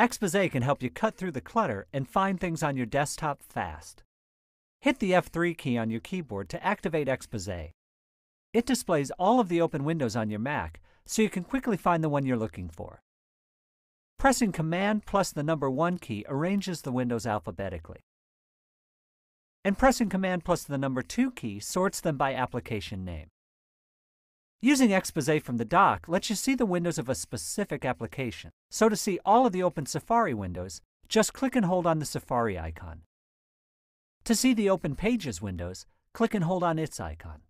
Expose can help you cut through the clutter and find things on your desktop fast. Hit the F3 key on your keyboard to activate Expose. It displays all of the open windows on your Mac, so you can quickly find the one you're looking for. Pressing Command plus the number 1 key arranges the windows alphabetically. And pressing Command plus the number 2 key sorts them by application name. Using Expose from the dock lets you see the windows of a specific application. So to see all of the open Safari windows, just click and hold on the Safari icon. To see the Open Pages windows, click and hold on its icon.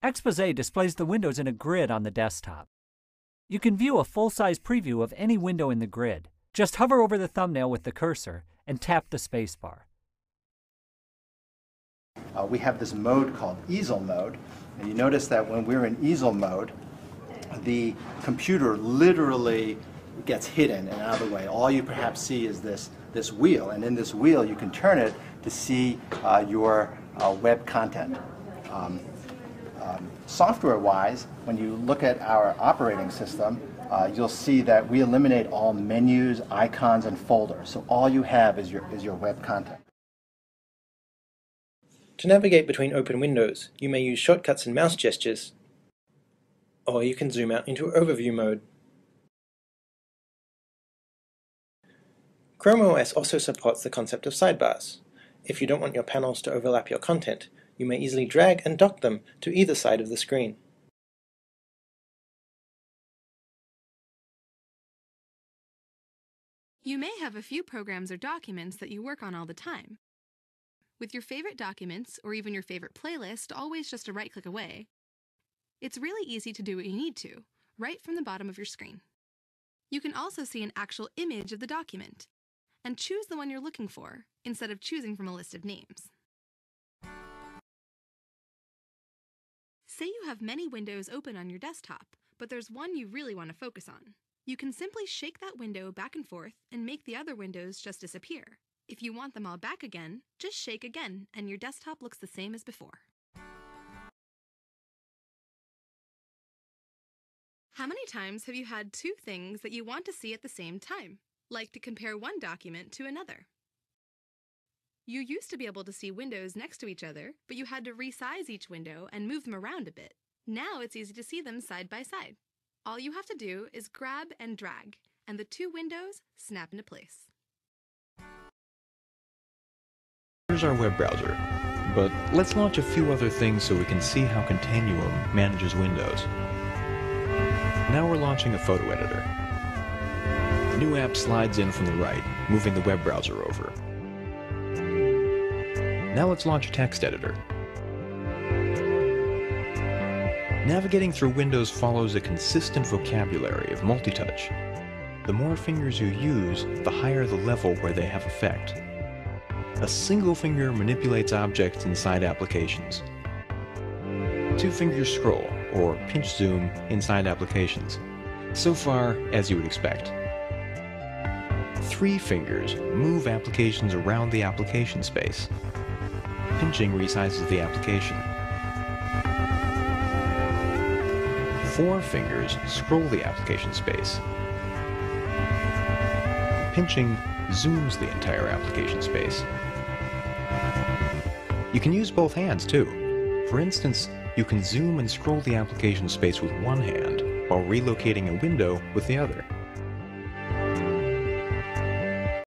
Expose displays the windows in a grid on the desktop. You can view a full-size preview of any window in the grid. Just hover over the thumbnail with the cursor and tap the spacebar. Uh, we have this mode called easel mode, and you notice that when we're in easel mode, the computer literally gets hidden and out of the way. All you perhaps see is this, this wheel, and in this wheel you can turn it to see uh, your uh, web content. Um, um, Software-wise, when you look at our operating system, uh, you'll see that we eliminate all menus, icons, and folders. So all you have is your, is your web content. To navigate between open windows, you may use shortcuts and mouse gestures, or you can zoom out into overview mode. Chrome OS also supports the concept of sidebars. If you don't want your panels to overlap your content, you may easily drag and dock them to either side of the screen. You may have a few programs or documents that you work on all the time. With your favorite documents or even your favorite playlist always just a right click away, it's really easy to do what you need to, right from the bottom of your screen. You can also see an actual image of the document and choose the one you're looking for instead of choosing from a list of names. Say you have many windows open on your desktop, but there's one you really want to focus on. You can simply shake that window back and forth and make the other windows just disappear. If you want them all back again, just shake again and your desktop looks the same as before. How many times have you had two things that you want to see at the same time, like to compare one document to another? You used to be able to see windows next to each other, but you had to resize each window and move them around a bit. Now it's easy to see them side by side. All you have to do is grab and drag, and the two windows snap into place. Our web browser, but let's launch a few other things so we can see how Continuum manages windows. Now we're launching a photo editor. The new app slides in from the right, moving the web browser over. Now let's launch a text editor. Navigating through Windows follows a consistent vocabulary of multitouch. The more fingers you use, the higher the level where they have effect. A single finger manipulates objects inside applications. Two fingers scroll, or pinch zoom, inside applications. So far, as you would expect. Three fingers move applications around the application space pinching resizes the application. Four fingers scroll the application space. Pinching zooms the entire application space. You can use both hands too. For instance, you can zoom and scroll the application space with one hand while relocating a window with the other.